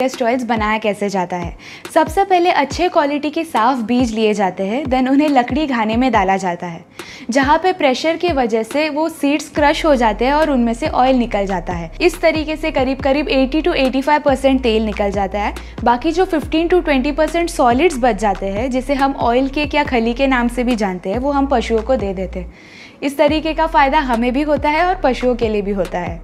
Test oils बनाया कैसे जाता है? सबसे पहले अच्छे क्वालिटी के साफ़ बीज लिए जाते हैं देन उन्हें लकड़ी घाने में डाला जाता है, जहाँ पे प्रेशर की वजह से वो सीड्स क्रश हो जाते हैं और उनमें से ऑयल निकल जाता है। इस तरीके से करीब करीब 80 टू 85 परसेंट तेल निकल जाता है, बाकी जो 15 टू 20 परसेंट सॉलिड्स बच जाते हैं, जिसे हम ऑयल केक या खली के नाम से भी जानते हैं, वो हम पशुओं को दे देते हैं। इस तरीके का फ़ायदा हमें भी होता है और पशुओं के लिए भी होता है।